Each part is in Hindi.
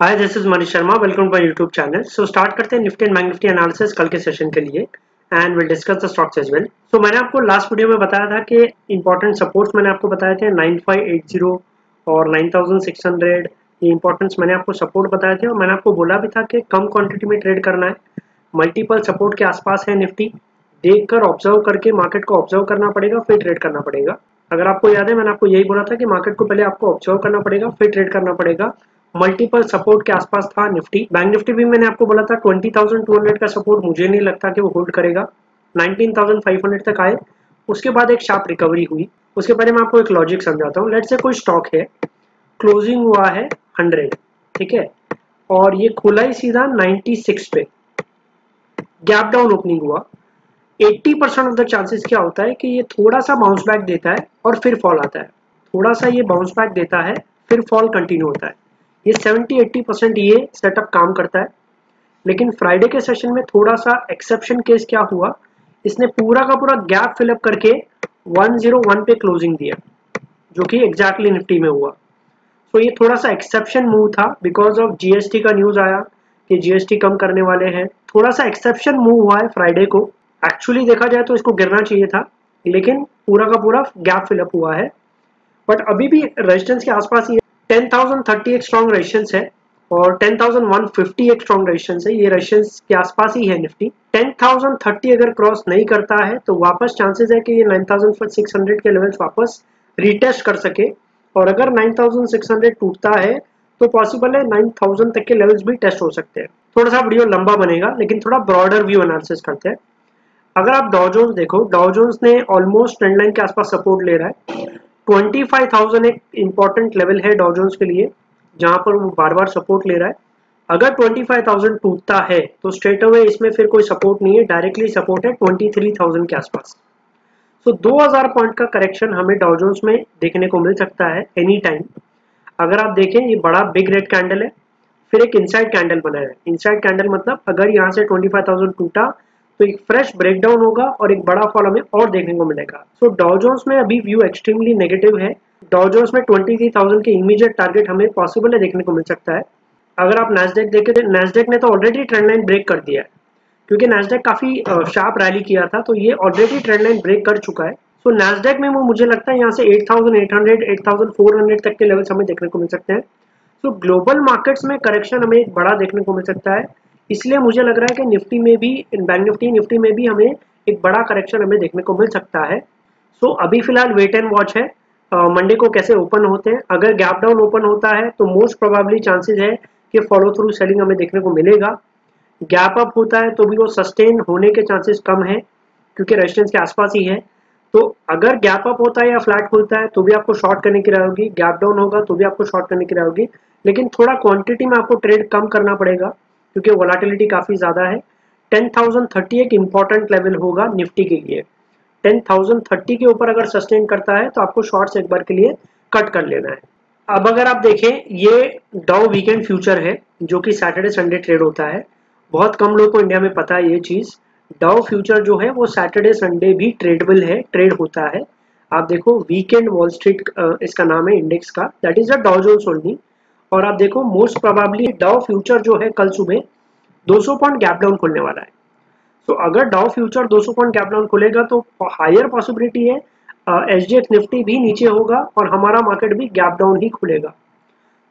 Hi this is Manish Sharma welcome to YouTube channel so start करते हैं निफ्टी एंड निफ्टी एनालिसिस कल के सेशन के लिए and will discuss the stocks as well so मैंने आपको लास्ट वीडियो में बताया था कि इंपॉर्टेंट सपोर्ट्स मैंने आपको बताए थे 9580 और 9600 ये इंपॉर्टेंस मैंने आपको सपोर्ट बताए थे, और मैंने आपको बोला भी था कि कम क्वांटिटी में ट्रेड करना है। मल्टीपल सपोर्ट के आसपास है निफ्टी देख कर ऑब्ज़र्व करके मार्केट को ऑब्ज़र्व करना पड़ेगा, फिर ट्रेड करना पड़ेगा। अगर आपको याद है, मैंने आपको यही बोला था कि मार्केट को पहले आपको ऑब्ज़र्व करना पड़ेगा, फिर ट्रेड करना पड़ेगा। मल्टीपल सपोर्ट के आसपास था निफ्टी। बैंक निफ्टी भी मैंने आपको बोला था 20,200 का सपोर्ट मुझे नहीं लगता कि वो होल्ड करेगा। 19,500 तक आए। उसके बाद एक शार्प रिकवरी हुई। उसके पहले मैं आपको एक लॉजिक समझाता हूँ। लेट से कोई स्टॉक है क्लोजिंग हुआ है 100 ठीक है? और ये खुला ही सीधा 96 पे। गैप डाउन ओपनिंग हुआ। 80 परसेंट ऑफ़ द चांसेस क्या होता है कि ये थोड़ा सा बाउंस बैक देता है और फिर फॉल आता है। थोड़ा सा ये बाउंस बैक देता है फिर फॉल कंटिन्यू होता है। ये 70-80 परसेंट ये सेटअप काम करता है। लेकिन फ्राइडे के सेशन में थोड़ा सा एक्सेप्शन केस क्या हुआ? इसने पूरा का पूरा गैप फिलअप करके 101 पे क्लोजिंग दिया, जो कि एग्जैक्टली निफ्टी में हुआ। सो ये थोड़ा सा एक्सेप्शन मूव था बिकॉज़ ऑफ़ जीएसटी का न्यूज़ आया कि जीएसटी कम करने वाले हैं। थोड़ा सा एक्सेप्शन मूव हुआ है फ्राइडे को। एक्चुअली देखा जाए तो इसको गिरना चाहिए था, लेकिन पूरा का पूरा गैप फिलअप हुआ है। बट अभी भी रेजिस्टेंस के आसपास ही। 10,030 एक स्ट्रॉन्ग रेजिस्टेंस है और 10,150 एक स्ट्रॉन्ग रेजिस्टेंस है। ये रेजिस्टेंस के आसपास ही है निफ्टी। 10,030 अगर क्रॉस नहीं करता है तो वापस चांसेस है कि ये 9,600 के लेवल्स वापस रिटेस्ट कर सके। और अगर 9,600 टूटता है तो पॉसिबल है 9,000 तक के लेवल्स भी टेस्ट हो सकते हैं। थोड़ा सा वीडियो लंबा बनेगा लेकिन थोड़ा ब्रॉडर व्यू एनालिसिस करते हैं। अगर आप डाउजोन्स देखो डाउजोन्स ने ऑलमोस्ट ट्रेंड लाइन के आसपास सपोर्ट ले रहा है। 25,000 एक इंपॉर्टेंट लेवल है डॉजोन्स के लिए जहाँ पर वो बार बार सपोर्ट ले रहा है। अगर 25,000 टूटता है तो स्ट्रेट अवे इसमें फिर कोई सपोर्ट नहीं है डायरेक्टली सपोर्ट है 23,000 के आसपास। तो so, 2000 पॉइंट का करेक्शन हमें डाउजोन्स में देखने को मिल सकता है एनी टाइम अगर आप देखें ये बड़ा बिग रेड कैंडल है फिर एक इनसाइड कैंडल बना है। इनसाइड कैंडल मतलब अगर यहाँ से 25,000 टूटा तो एक फ्रेश ब्रेकडाउन होगा और एक बड़ा फॉल हमें और देखने को मिलेगा। सो डाउजोन्स में अभी व्यू एक्सट्रीमली नेगेटिव है। डाउजोन्स में ट्वेंटी थाउज़ेंड के इमीडिएट टारगेट हमें पॉसिबल है देखने को मिल सकता है। अगर आप नेस्डेक देखें तो नेस्डेक ने तो ऑलरेडी ट्रेंड लाइन ब्रेक कर दिया है। क्योंकि नेस्डेक काफ़ी शार्प रैली किया था तो ये ऑलरेडी ट्रेंड लाइन ब्रेक कर चुका है। सो so, नेस्डेक में वो मुझे लगता है यहाँ से 8,800, 8,400 तक के लेवल्स हमें देखने को मिल सकते हैं। सो ग्लोबल मार्केट्स में करेक्शन हमें एक बड़ा देखने को मिल सकता है। इसलिए मुझे लग रहा है कि निफ्टी में भी बैंक निफ्टी निफ्टी में भी हमें एक बड़ा करेक्शन हमें देखने को मिल सकता है। सो so, अभी फ़िलहाल वेट एंड वॉच है। मंडे uh, को कैसे ओपन होते हैं? अगर गैप डाउन ओपन होता है तो मोस्ट प्रोबेबली चांसेस है कि फॉलो थ्रू सेलिंग हमें देखने को मिलेगा। गैप अप होता है तो भी वो सस्टेन होने के चांसेस कम है क्योंकि रेजिस्टेंस के आसपास ही है। तो अगर गैप अप होता है या फ्लैट होता है तो भी आपको शॉर्ट करने की राय होगी। गैप डाउन होगा तो भी आपको शॉर्ट करने की राय होगी। लेकिन थोड़ा क्वांटिटी में आपको ट्रेड कम करना पड़ेगा। क्योंकि वोलाटिलिटी काफ़ी ज़्यादा है। 10,030 एक इंपॉर्टेंट लेवल होगा निफ्टी के लिए। 10,030 के ऊपर अगर सस्टेन करता है तो आपको शॉर्ट्स एक बार के लिए कट कर लेना है। अब अगर आप देखें ये डाउ वीकेंड फ्यूचर है जो कि सैटरडे संडे ट्रेड होता है। बहुत कम लोग को इंडिया में पता है ये चीज़। डाउ फ्यूचर जो है वो सैटरडे संडे भी ट्रेडेबल है ट्रेड होता है। आप देखो वीकेंड वॉल स्ट्रीट इसका नाम है इंडेक्स का। That is the Dow Jones only और आप देखो मोस्ट प्रोबेबली डाउ फ्यूचर जो है कल सुबह 200 पॉइंट गैप डाउन खुलने वाला है। तो अगर Dow future 200 point gap down खुलेगा तो हायर पॉसिबिलिटी है एच डी निफ्टी भी नीचे होगा और हमारा मार्केट भी गैप डाउन ही खुलेगा।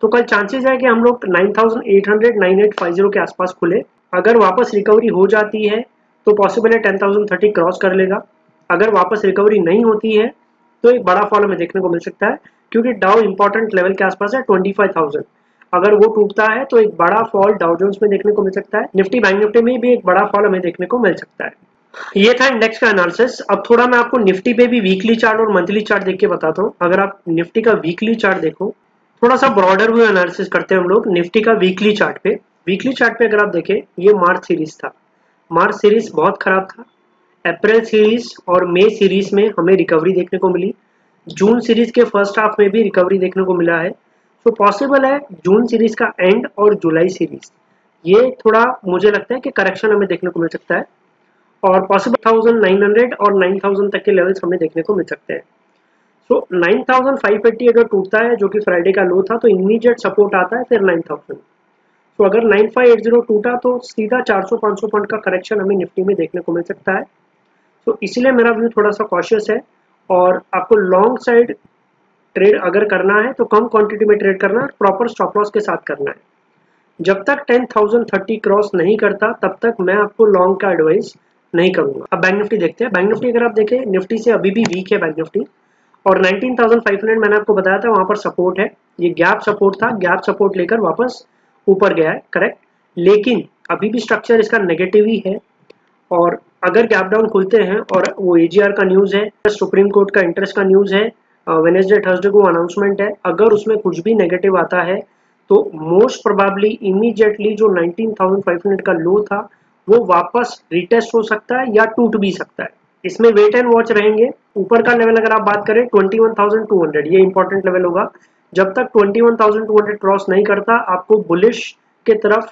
तो कल चांसेस है कि हम लोग 9800 9850 के आसपास खुले। अगर वापस रिकवरी हो जाती है तो पॉसिबल है 10,030 क्रॉस कर लेगा। अगर वापस रिकवरी नहीं होती है तो एक बड़ा फॉल हमें देखने को मिल सकता है क्योंकि डाउ इंपॉर्टेंट लेवल के आसपास है 25,000 अगर वो टूटता है तो एक बड़ा फॉल डाउ जोन्स में देखने को मिल सकता है निफ्टी बैंक निफ्टी में भी एक बड़ा फॉल हमें देखने को मिल सकता है। ये था इंडेक्स का एनालिसिस अब थोड़ा मैं आपको निफ्टी पे भी वीकली चार्ट और मंथली चार्ट देख के बताता हूँ। अगर आप निफ्टी का वीकली चार्ट देखो थोड़ा सा ब्रॉडर व्यू एनालिसिस करते हैं हम लोग निफ्टी का वीकली चार्ट पे। वीकली चार्ट पे अगर आप देखें ये मार्च सीरीज़ था। मार्च सीरीज़ बहुत खराब था। अप्रैल सीरीज़ और मई सीरीज़ में हमें रिकवरी देखने को मिली। जून सीरीज़ के फ़र्स्ट हाफ़ में भी रिकवरी देखने को मिला है। तो पॉसिबल है जून सीरीज़ का एंड और जुलाई सीरीज़ ये थोड़ा मुझे लगता है कि करेक्शन हमें देखने को मिल सकता है। और पॉसिबल थाउज़ेंड नाइन हंड्रेड और नाइन थाउज़ेंड तक के लेवल्स हमें देखने को मिल सकते हैं। सो नाइन थाउज़ेंड फाइव अगर टूटता है, जो कि फ्राइडे का लो था तो इमीडिएट सपोर्ट आता है, फिर नाइन थाउज़ेंड तो अगर 9580 टूटा तो सीधा 400-500 पॉइंट का करेक्शन हमें निफ्टी में देखने को मिल सकता है। तो इसलिए मेरा व्यू थोड़ा सा कॉशियस है और आपको लॉन्ग साइड ट्रेड अगर करना है तो कम क्वांटिटी में ट्रेड करना है प्रॉपर स्टॉप लॉस के साथ करना है। जब तक 10,030 क्रॉस नहीं करता तब तक मैं आपको लॉन्ग का एडवाइस नहीं करूँगा। अब बैंक निफ्टी देखते हैं। बैंक निफ्टी अगर आप देखें निफ्टी से अभी भी वीक है बैंक निफ्टी और 19,500 मैंने आपको बताया था वहाँ पर सपोर्ट है। ये गैप सपोर्ट था। गैप सपोर्ट लेकर वापस ऊपर गया है करेक्ट लेकिन अभी भी स्ट्रक्चर इसका नेगेटिव ही है और अगर गैप डाउन खुलते हैं और वो एजीआर का न्यूज़ है सुप्रीम कोर्ट का इंटरेस्ट का न्यूज़ है वेनेसडे थर्सडे को अनाउंसमेंट है अगर उसमें कुछ भी नेगेटिव आता है तो मोस्ट प्रोबेबली इमीडिएटली जो 19,500 का लो था वो वापस रिटेस्ट हो सकता है या टूट भी सकता है। इसमें वेट एंड वॉच रहेंगे। ऊपर का लेवल अगर आप बात करें 21,200 ये इंपॉर्टेंट लेवल होगा। जब तक 21,200 क्रॉस नहीं करता आपको बुलिश के तरफ़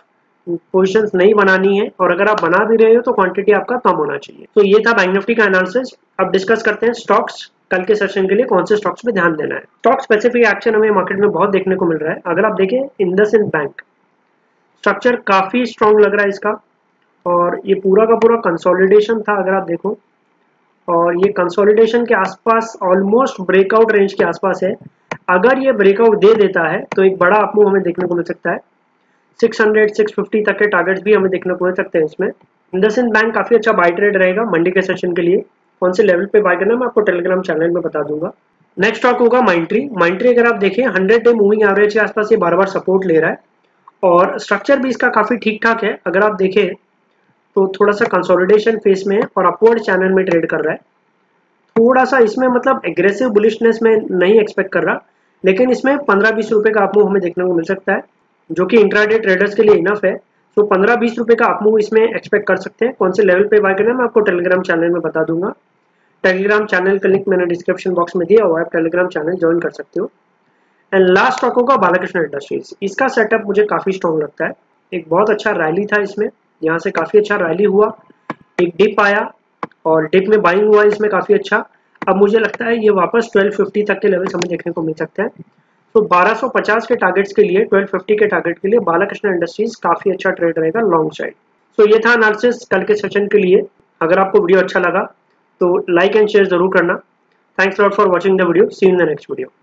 पोजिशन नहीं बनानी है, और अगर आप बना भी रहे हो तो क्वांटिटी आपका कम होना चाहिए। तो ये था बैंक निफ्टी का एनालिसिस अब डिस्कस करते हैं स्टॉक्स कल के सेशन के लिए कौन से स्टॉक्स पे ध्यान देना है? स्टॉक स्पेसिफिक एक्शन हमें मार्केट में बहुत देखने को मिल रहा है। अगर आप देखें इंडस बैंक स्ट्रक्चर काफ़ी स्ट्रॉन्ग लग रहा है इसका। और ये पूरा का पूरा कंसोलिडेशन था, अगर आप देखो। और ये कंसोलिडेशन के आसपास ऑलमोस्ट ब्रेकआउट रेंज के आसपास है। अगर ये ब्रेकआउट दे देता है तो एक बड़ा अपमूव हमें देखने को मिल सकता है। 600 650 तक के टारगेट्स भी हमें देखने को मिल सकते हैं इसमें। इंडसिन बैंक काफ़ी अच्छा बाई ट्रेड रहेगा मंडी के सेशन के लिए। कौन से लेवल पे बाय करना मैं आपको टेलीग्राम चैनल में बता दूँगा। नेक्स्ट स्टॉक होगा माइंट्री माइंट्री अगर आप देखें हंड्रेड डे मूविंग एवरेज के आसपास ये बार बार सपोर्ट ले रहा है। और स्ट्रक्चर भी इसका काफ़ी ठीक ठाक है। अगर आप देखें तो थोड़ा सा कंसोलिडेशन फेस में है और अपवर्ड चैनल में ट्रेड कर रहा है। थोड़ा सा इसमें मतलब एग्रेसिव बुलिशनेस में नहीं एक्सपेक्ट कर रहा। लेकिन इसमें पंद्रह बीस रुपए का अपमूव हमें देखने को मिल सकता है। जो कि इंट्राडे ट्रेडर्स के लिए इनफ है। तो पंद्रह बीस रुपए का अपमूव इसमें एक्सपेक्ट कर सकते हैं। कौन से लेवल पे बाय करना है, मैं आपको टेलीग्राम चैनल में बता दूँगा। टेलीग्राम चैनल का लिंक मैंने डिस्क्रिप्शन बॉक्स में दिया हुआ है, आप टेलीग्राम चैनल ज्वाइन कर सकते हो। एंड लास्ट स्टॉक होगा बालाकृष्ण इंडस्ट्रीज़ इसका सेटअप मुझे काफ़ी स्ट्रॉन्ग लगता है। एक बहुत अच्छा रैली था इसमें। यहाँ से काफ़ी अच्छा रैली हुआ। एक डिप आया और डिप में बाइंग हुआ इसमें काफ़ी अच्छा। अब मुझे लगता है ये वापस 1250 तक के लेवल हमें देखने को मिल सकते हैं। तो 1250 के टारगेट्स के लिए 1250 के टारगेट के लिए बालाकृष्ण इंडस्ट्रीज़ काफ़ी अच्छा ट्रेड रहेगा लॉन्ग साइड सो ये था एनालिसिस कल के सेशन के लिए। अगर आपको वीडियो अच्छा लगा तो लाइक एंड शेयर ज़रूर करना। Thanks lot for watching the video see in the next video